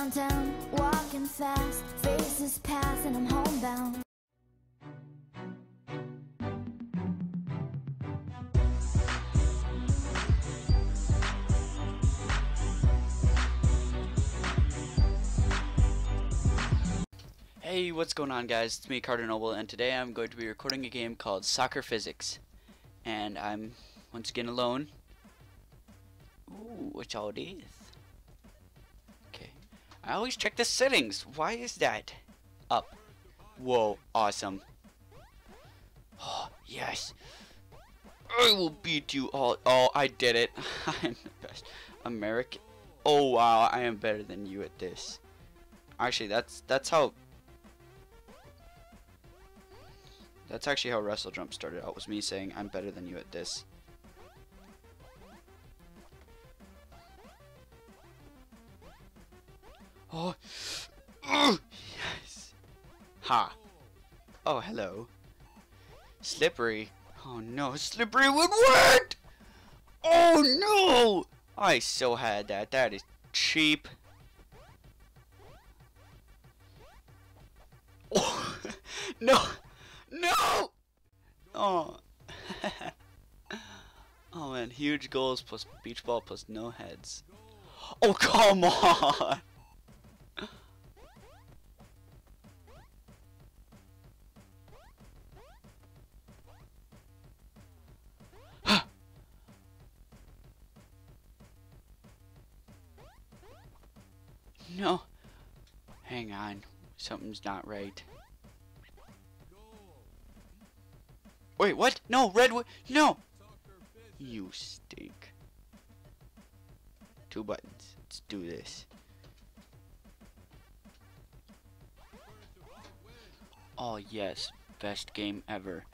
downtown, walking fast, faces pass, and I'm homebound. Hey, what's going on guys? It's me, Carter Noble, and today I'm going to be recording a game called Soccer Physics. And I'm once again alone. Ooh, which all is. I always check the settings. Why is that? Up. Whoa, awesome. Oh, yes. I will beat you all. Oh, I did it. I'm the best. American. Oh, wow, I am better than you at this. Actually, that's that's how That's actually how Wrestle Jump started out, was me saying, I'm better than you at this. Oh, yes. Ha. Oh, hello. Slippery. Oh no, Slippery would work! Oh no! I so had that. That is cheap. Oh, no! No! Oh. oh man, huge goals plus beach ball plus no heads. Oh, come on! No. Hang on. Something's not right. Wait, what? No, Redwood. No! You stink. Two buttons. Let's do this. Oh, yes. Best game ever.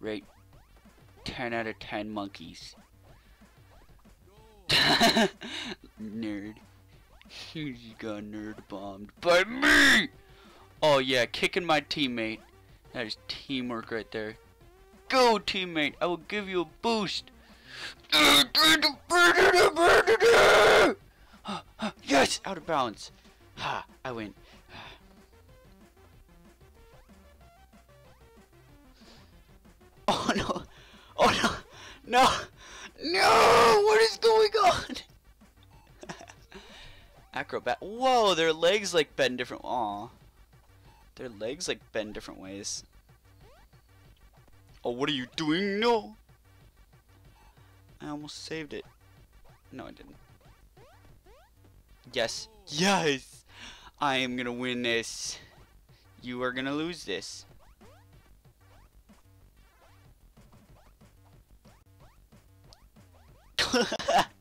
Rate 10 out of 10 monkeys. nerd. You got nerd bombed by me! Oh, yeah. Kicking my teammate. That is teamwork right there. Go, teammate. I will give you a boost. yes! Out of bounds. Ha! I win. Oh no! Oh no! No! No! What is going on? Acrobat. Whoa! Their legs like bend different. Aw. Their legs like bend different ways. Oh, what are you doing? No! I almost saved it. No, I didn't. Yes. Yes! I am gonna win this. You are gonna lose this.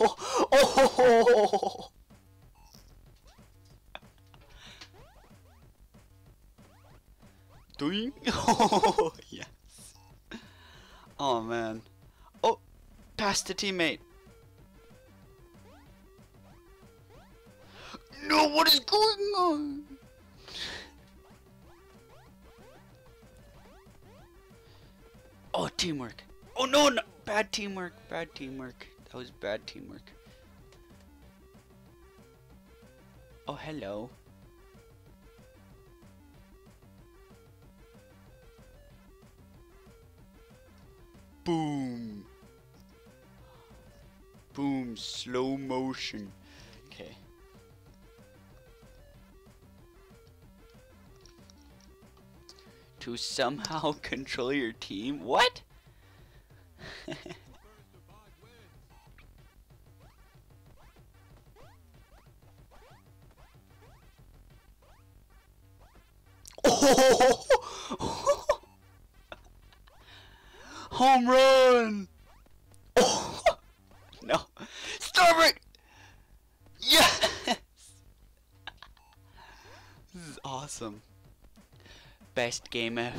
oh, oh, oh, Doing? Oh, yes. Oh, man. Oh, pass the teammate. No, what is going on? Oh, teamwork. Oh, no, no. Bad teamwork. Bad teamwork. That was bad teamwork. Oh, hello. Boom. Boom. Slow motion. Okay. To somehow control your team? What? Best game ever.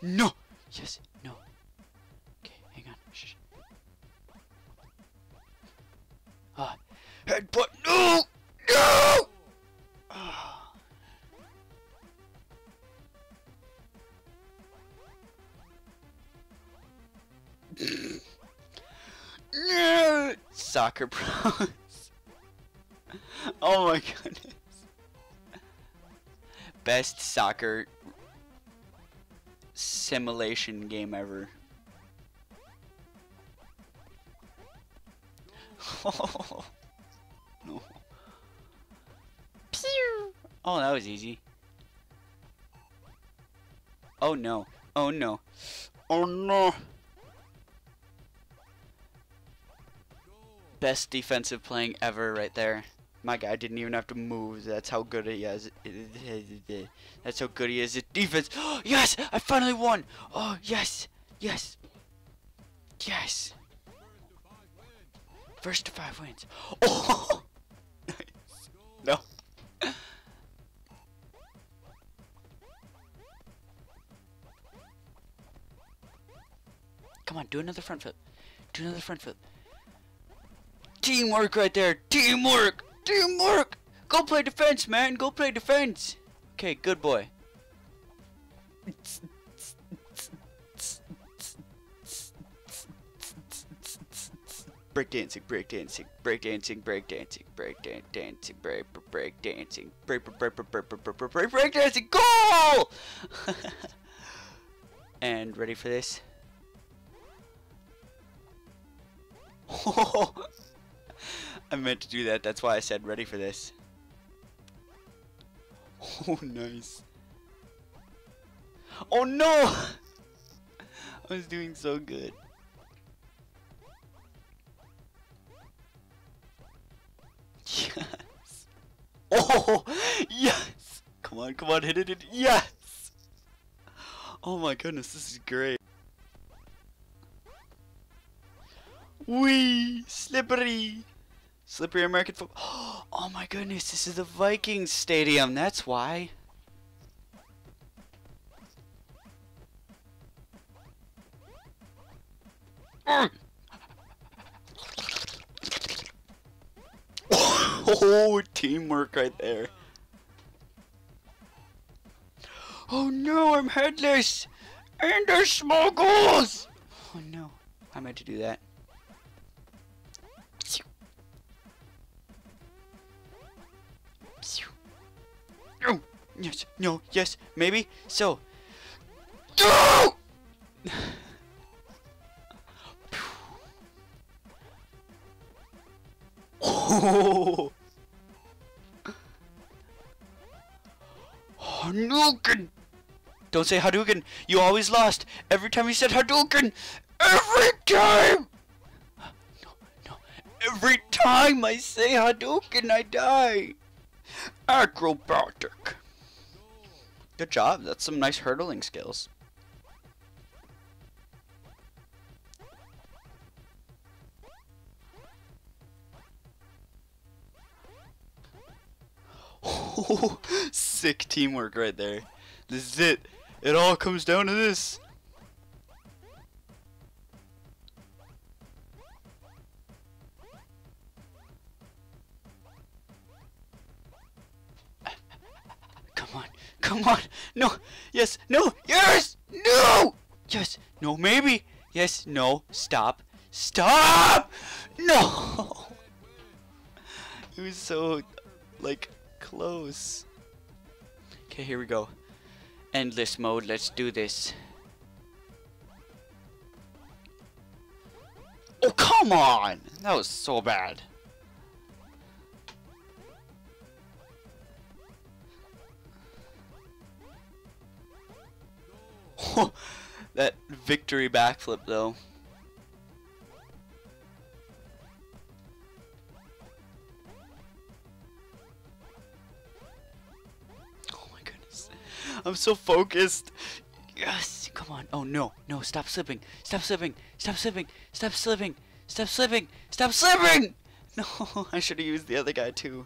No! Yes, soccer pros. oh my goodness. Best soccer simulation game ever. Oh no. Pew! Oh, that was easy. Oh no. Oh no. Oh no. Best defensive playing ever right there. My guy didn't even have to move. That's how good he is. That's how good he is at defense. yes! I finally won! Oh, yes! Yes! Yes! First to five wins. Oh! No. Come on, do another front flip. Do another front flip. Teamwork right there. Teamwork. Teamwork. Go play defense, man. Go play defense. Okay, good boy. Breakdancing, breakdancing, breakdancing, breakdancing, breakdancing, dancing, break, break, dancing, break, dancing, break, dancing, break, break, dancing, break, break, break, breakdancing, goal! and ready for this? Oh, I meant to do that. That's why I said ready for this. Oh, nice. Oh no! I was doing so good. Yes. Oh, yes. Come on, come on, hit it, hit it. Yes. Oh my goodness, this is great. Wee, slippery. Slippery American football. Oh my goodness, this is the Vikings stadium. That's why. Oh, teamwork right there. Oh no, I'm headless! And there's small goals! Oh no, I meant to do that. No, oh, yes, no, yes, maybe, so. No! Oh! Hadouken! Don't say Hadouken. You always lost. Every time you said Hadouken. Every time! No, no. Every time I say Hadouken, I die. Acrobatic. Good job. That's some nice hurdling skills. Sick teamwork right there. This is it. It all comes down to this. Come on. No. Yes. No. Yes. No. Yes. No. Maybe. Yes. No. Stop. Stop. No. It was so, like, close. Okay, here we go. Endless mode, let's do this. Oh, come on! That was so bad. that victory backflip, though. Oh my goodness. I'm so focused. Yes, come on. Oh no, no, stop slipping. Stop slipping. Stop slipping. Stop slipping. Stop slipping. Stop slipping. No, I should have used the other guy too.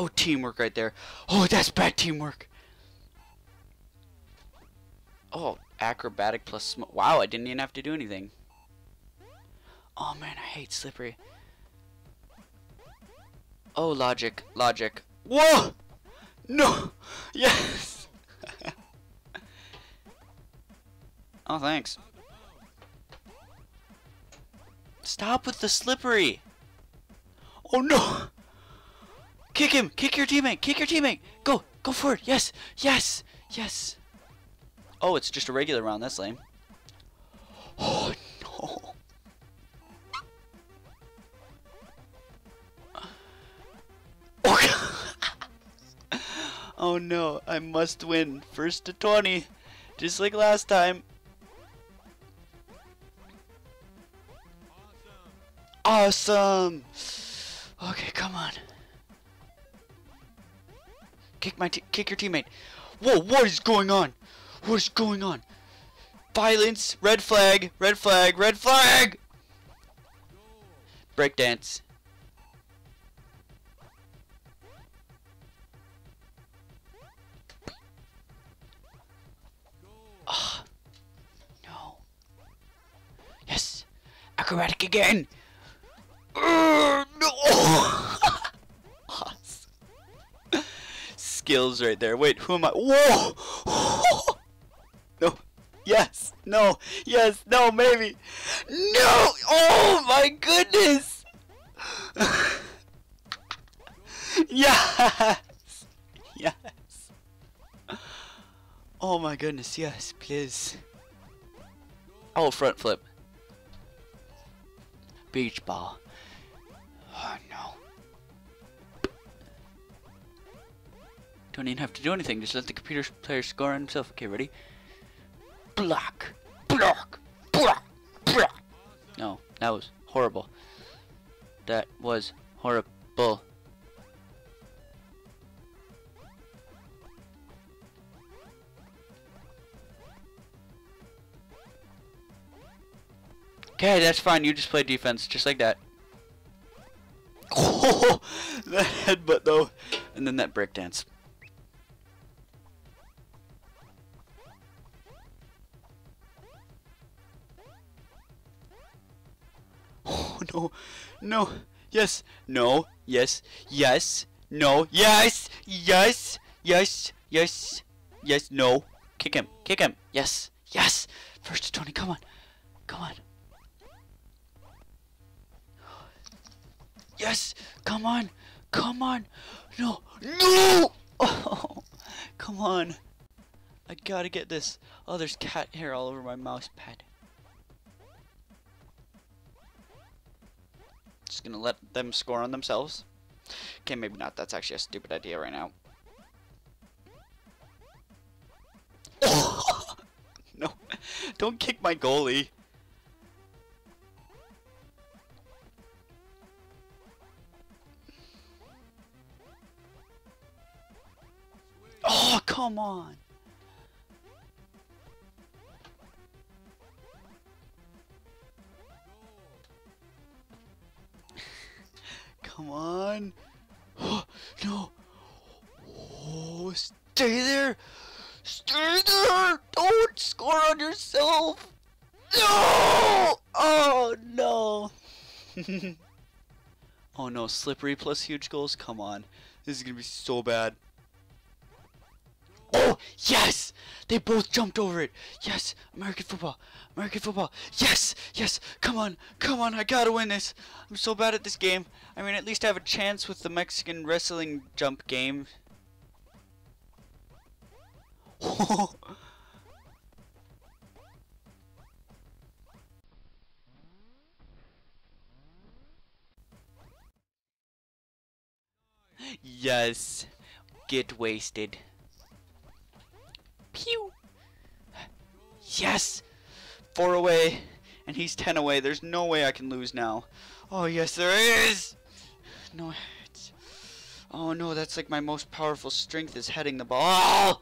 Oh, teamwork right there. Oh, that's bad teamwork. Oh, acrobatic plus Wow, I didn't even have to do anything. Oh man, I hate slippery. Oh, logic, logic. Whoa! No! Yes! Oh, thanks. Stop with the slippery. Oh no! Kick him! Kick your teammate! Kick your teammate! Go! Go for it! Yes! Yes! Yes! Oh, it's just a regular round. That's lame. Oh no! Oh, oh no! I must win. First to 20. Just like last time. Awesome! Okay, come on. Kick my kick your teammate. Whoa, what is going on? What is going on? Violence, red flag, red flag, red flag! Breakdance. Ah, no. Yes, acrobatic again. Uh, no. Skills right there. Wait, who am I? Whoa! no. Yes. No. Yes. No. Maybe. No. Oh my goodness. yes. Yes. Oh my goodness. Yes. Please. Oh, front flip. Beach ball. Oh no. Don't even have to do anything, just let the computer player score on himself. Okay, ready? Block! Block! Block! Block! No, that was horrible. That was horrible. Okay, that's fine. You just play defense, just like that. Oh, that headbutt though, and then that breakdance. No, yes, no, yes, yes, no, yes, yes, yes, yes, yes, no. Kick him, kick him, yes, yes. First to Tony, come on, come on. Yes! Come on! Come on! No! No! Oh! Come on! I gotta get this. Oh, there's cat hair all over my mouse pad. Just gonna let them score on themselves. Okay, maybe not. That's actually a stupid idea right now. no! Don't kick my goalie! Oh, come on. Come on. No. Oh, stay there. Stay there. Don't score on yourself. No. Oh, no. oh, no. Slippery plus huge goals. Come on. This is going to be so bad. Oh, yes! They both jumped over it. Yes, American football. American football. Yes, yes. Come on, come on. I gotta win this. I'm so bad at this game. I mean, at least I have a chance with the Mexican wrestling jump game. yes. Get wasted. Pew! Yes! Four away, and he's ten away. There's no way I can lose now. Oh, yes, there is! No, it's... Oh, no, that's like my most powerful strength is heading the ball. Oh,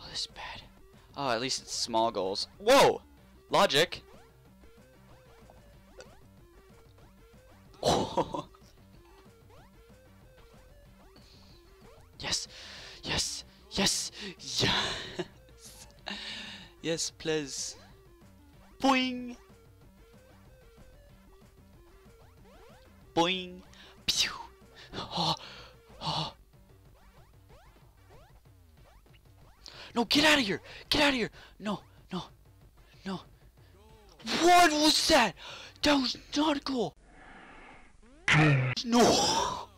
oh this is bad. Oh, at least it's small goals. Whoa! Logic. Oh. yes. Yes. Yes! Yes! please. Boing! Boing! Pew! Oh! Oh! No, get out of here. Get out of here. No, no, no. What was that? That was not cool. No.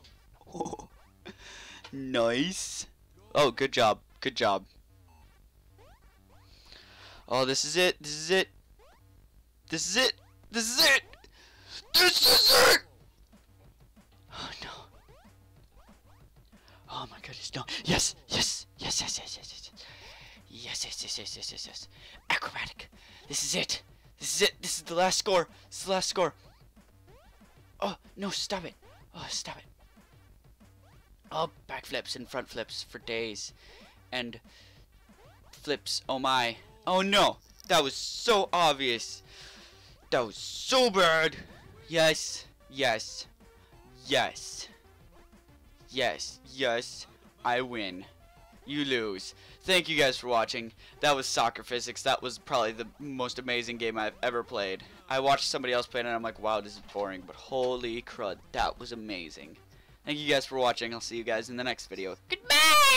nice. Oh, good job. Good job. Oh, this is it. This is it. This is it. This is it. This is it. Oh no. Oh my goodness, no. Yes, yes, yes, yes, yes, yes, yes. Yes, yes, yes, yes, yes, yes, yes. Acrobatic. This is it. This is it. This is the last score. This is the last score. Oh, no, stop it. Oh, stop it. Oh, backflips and front flips for days. And flips. Oh my. Oh no. That was so obvious. That was so bad. Yes. Yes. Yes. Yes. Yes. I win. You lose. Thank you guys for watching. That was Soccer Physics. That was probably the most amazing game I've ever played. I watched somebody else play it and I'm like, wow, this is boring. But holy crud, that was amazing. Thank you guys for watching. I'll see you guys in the next video. Goodbye!